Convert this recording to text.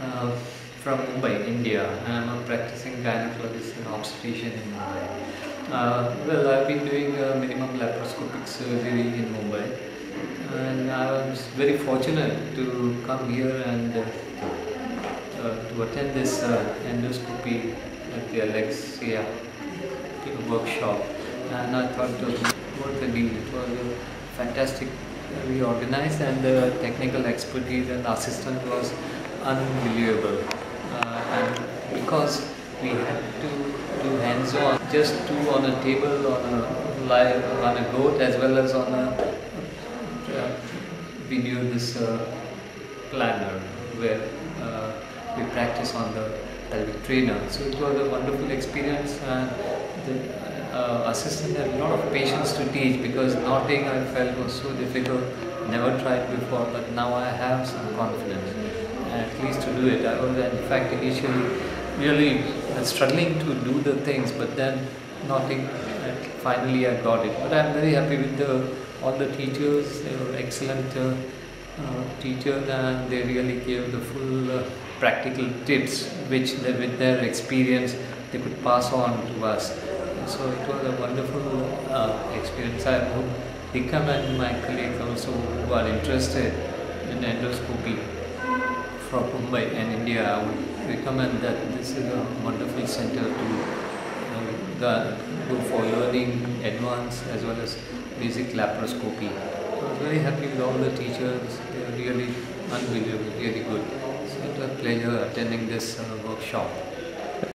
uh, from Mumbai, India. I'm a practicing gynecologist and obstetrician in Mumbai. Uh, well, I've been doing uh, minimum laparoscopic surgery in Mumbai, and I was very fortunate to come here and uh, uh, to attend this uh, endoscopy at the ALEXEA workshop. And I thought it was worth the deal. It was a fantastic, very organized, and the technical expertise and assistant was unbelievable. Uh, and because we had to do hands-on, just two on a table, on a live, on a goat, as well as on a uh, we knew this uh, planner where we practice on the pelvic trainer. So it was a wonderful experience and the uh, assistant had a lot of patience to teach because knotting I felt was so difficult. Never tried before, but now I have some confidence at least to do it. I was in fact initially really struggling to do the things, but then knotting. Finally, I got it. But I'm very happy with the all the teachers. They were excellent uh, uh, teachers, and they really gave the full uh, practical tips, which they, with their experience they could pass on to us. So it was a wonderful uh, experience. I hope would recommend my colleagues also who are interested in endoscopy from Mumbai and India. I would recommend that this is a wonderful center to uh, go for learning advanced as well as basic laparoscopy. I was very happy with all the teachers. They are really unbelievable, really good. So it was a pleasure attending this uh, workshop.